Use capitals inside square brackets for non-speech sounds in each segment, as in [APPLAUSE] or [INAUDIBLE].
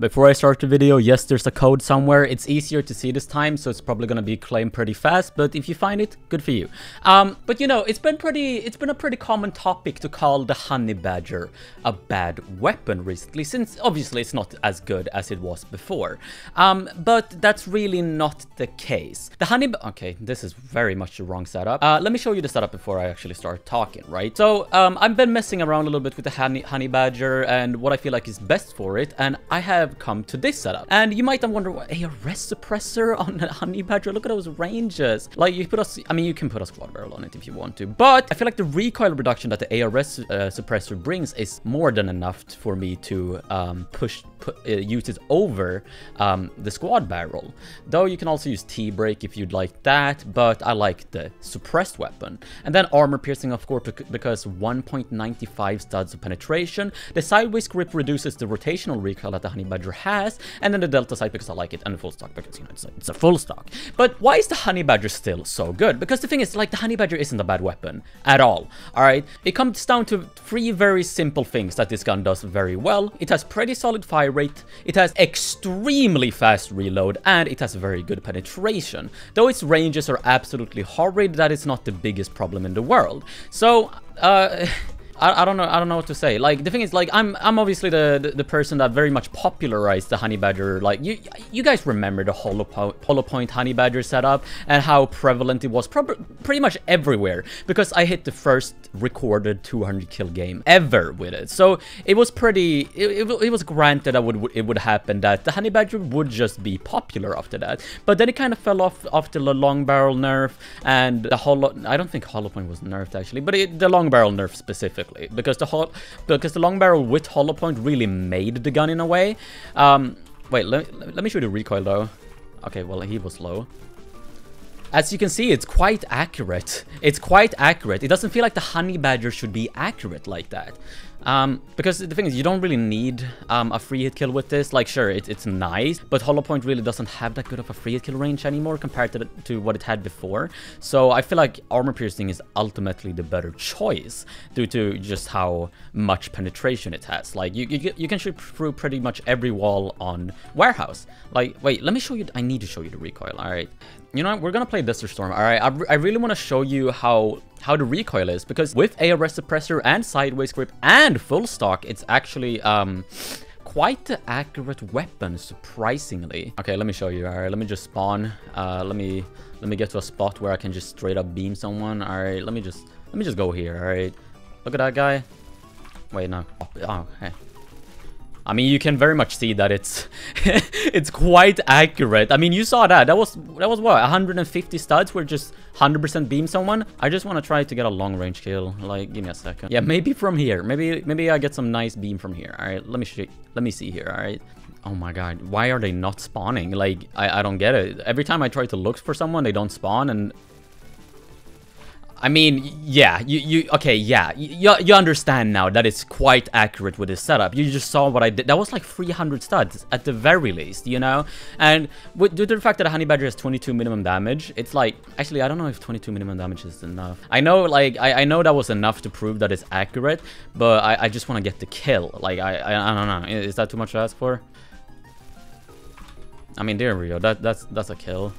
Before I start the video, yes, there's a code somewhere. It's easier to see this time, so it's probably gonna be claimed pretty fast, but if you find it, good for you. Um, but you know, it's been pretty, it's been a pretty common topic to call the Honey Badger a bad weapon recently, since obviously it's not as good as it was before. Um, but that's really not the case. The Honey, okay, this is very much the wrong setup. Uh, let me show you the setup before I actually start talking, right? So, um, I've been messing around a little bit with the Honey, honey Badger and what I feel like is best for it, and I have have come to this setup. And you might have wondered, what, a ARS suppressor on a honey badger? Look at those ranges. Like, you put us, I mean, you can put a squad barrel on it if you want to, but I feel like the recoil reduction that the ARS uh, suppressor brings is more than enough for me to um, push, uh, use it over um, the squad barrel. Though you can also use T-brake if you'd like that, but I like the suppressed weapon. And then armor piercing, of course, because 1.95 studs of penetration. The sideways grip reduces the rotational recoil that the honey badger Badger has, and then the Delta Sight because I like it, and the Full Stock because, you know, it's a, it's a full stock. But why is the Honey Badger still so good? Because the thing is, like, the Honey Badger isn't a bad weapon at all, alright? It comes down to three very simple things that this gun does very well. It has pretty solid fire rate, it has extremely fast reload, and it has very good penetration. Though its ranges are absolutely horrid, that is not the biggest problem in the world. So, uh... [LAUGHS] I, I, don't know. I don't know what to say. Like the thing is, like I'm I'm obviously the, the, the person that very much popularized the honey badger. Like you you guys remember the hollow, po hollow point honey badger setup and how prevalent it was, pretty much everywhere. Because I hit the first recorded 200 kill game ever with it, so it was pretty. It, it, it was granted that would it would happen that the honey badger would just be popular after that. But then it kind of fell off after the long barrel nerf and the hollow. I don't think hollow point was nerfed actually, but it, the long barrel nerf specifically because the because the long barrel with hollow point really made the gun in a way. Um, wait, let, let me show you the recoil though. Okay, well he was low. As you can see, it's quite accurate. It's quite accurate. It doesn't feel like the Honey Badger should be accurate like that. Um, because the thing is, you don't really need um, a free hit kill with this. Like, sure, it, it's nice, but Hollow Point really doesn't have that good of a free hit kill range anymore compared to, the, to what it had before. So I feel like Armor Piercing is ultimately the better choice due to just how much penetration it has. Like, you, you, you can shoot through pretty much every wall on Warehouse. Like, wait, let me show you. I need to show you the recoil. All right. You know what? We're gonna play Desert Storm. All right. I, I really want to show you how how the recoil is because with ARS suppressor and sideways grip and full stock, it's actually um quite an accurate weapon, surprisingly. Okay, let me show you. All right, let me just spawn. Uh, let me let me get to a spot where I can just straight up beam someone. All right, let me just let me just go here. All right, look at that guy. Wait, no. Oh, hey. I mean, you can very much see that it's [LAUGHS] it's quite accurate. I mean, you saw that. That was that was what 150 studs were just 100% beam someone. I just want to try to get a long range kill. Like, give me a second. Yeah, maybe from here. Maybe maybe I get some nice beam from here. All right, let me see. Let me see here. All right. Oh my god, why are they not spawning? Like, I, I don't get it. Every time I try to look for someone, they don't spawn, and I mean, yeah, you, you, okay, yeah, you, you understand now that it's quite accurate with this setup. You just saw what I did. That was like 300 studs at the very least, you know? And with, due to the fact that a Honey Badger has 22 minimum damage, it's like, actually, I don't know if 22 minimum damage is enough. I know, like, I, I know that was enough to prove that it's accurate, but I, I just want to get the kill. Like, I, I, I don't know. Is that too much to ask for? I mean, there we go. That, that's, that's a kill.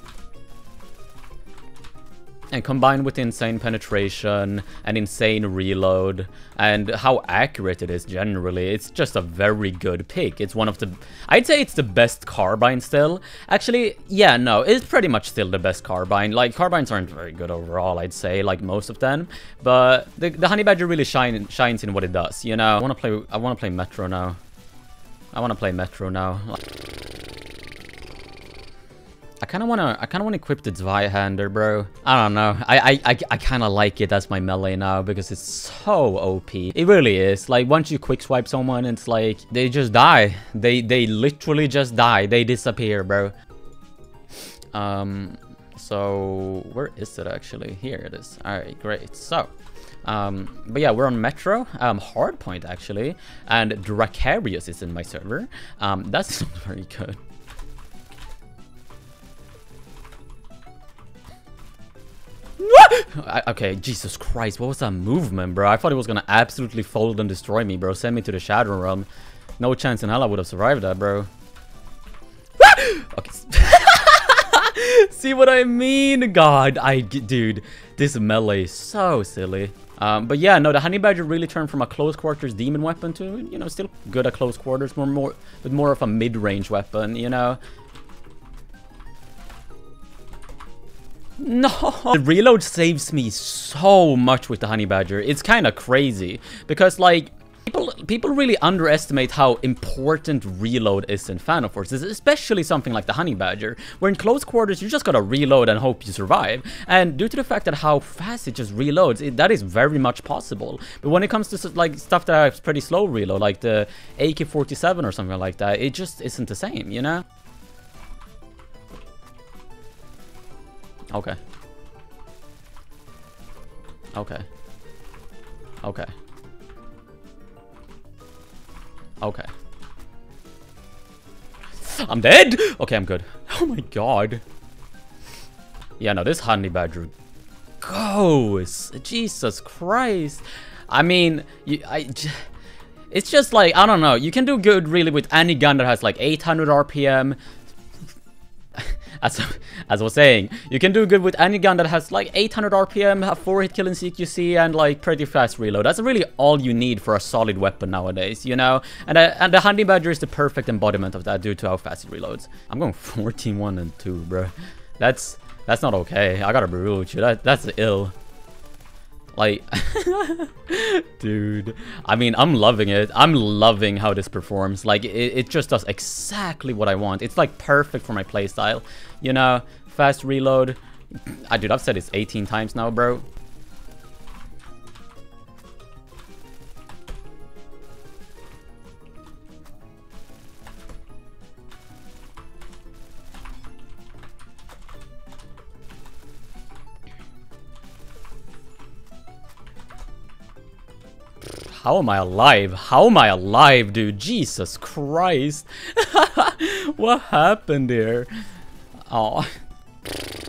And combined with insane penetration and insane reload and how accurate it is generally, it's just a very good pick. It's one of the... I'd say it's the best carbine still. Actually, yeah, no, it's pretty much still the best carbine. Like, carbines aren't very good overall, I'd say, like most of them. But the, the Honey Badger really shine, shines in what it does, you know? I want to play, I want to play Metro now. I want to play Metro now. [LAUGHS] I kind of want to I kind of want to equip the Zweihander, bro. I don't know. I I, I, I kind of like it as my melee now because it's so OP. It really is. Like, once you quick swipe someone, it's like, they just die. They, they literally just die. They disappear, bro. Um, so, where is it actually? Here it is. Alright, great. So, um, but yeah, we're on Metro, um, Hardpoint actually, and Dracarius is in my server. Um, that's [LAUGHS] not very good. Okay, Jesus Christ, what was that movement, bro? I thought it was gonna absolutely fold and destroy me, bro. Send me to the Shadow Realm. No chance in hell I would have survived that, bro. Okay. [LAUGHS] See what I mean? God, I... Dude, this melee is so silly. Um, but yeah, no, the Honey Badger really turned from a close quarters demon weapon to, you know, still good at close quarters, more, more, but more of a mid-range weapon, you know? [LAUGHS] No! The reload saves me so much with the Honey Badger. It's kind of crazy. Because, like, people people really underestimate how important reload is in Phantom Forces, especially something like the Honey Badger, where in close quarters you just gotta reload and hope you survive. And due to the fact that how fast it just reloads, it, that is very much possible. But when it comes to like stuff that has pretty slow reload, like the AK-47 or something like that, it just isn't the same, you know? Okay. Okay. Okay. Okay. I'm dead! Okay, I'm good. [LAUGHS] Oh my god. Yeah, no, this honey badger goes. Jesus Christ. I mean, you, I, it's just like, I don't know. You can do good really with any gun that has like 800 RPM, as, as I was saying, you can do good with any gun that has like 800 RPM, have 4 hit kill in CQC, and like pretty fast reload. That's really all you need for a solid weapon nowadays, you know? And, uh, and the Honey Badger is the perfect embodiment of that due to how fast it reloads. I'm going [LAUGHS] 14, 1, and 2, bro. That's that's not okay. I gotta be you. That, that's ill. Like, dude, I mean, I'm loving it. I'm loving how this performs. Like, it, it just does exactly what I want. It's like perfect for my playstyle. You know, fast reload. I dude, I've said this 18 times now, bro. How am I alive? How am I alive, dude? Jesus Christ. [LAUGHS] what happened here? Oh.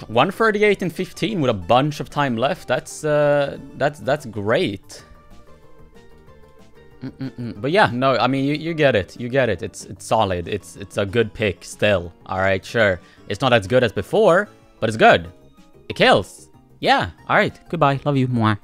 138 and 15 with a bunch of time left. That's uh that's that's great. Mm -mm -mm. But yeah, no, I mean you, you get it. You get it. It's it's solid. It's it's a good pick still. All right, sure. It's not as good as before, but it's good. It kills. Yeah. All right. Goodbye. Love you. Mwah.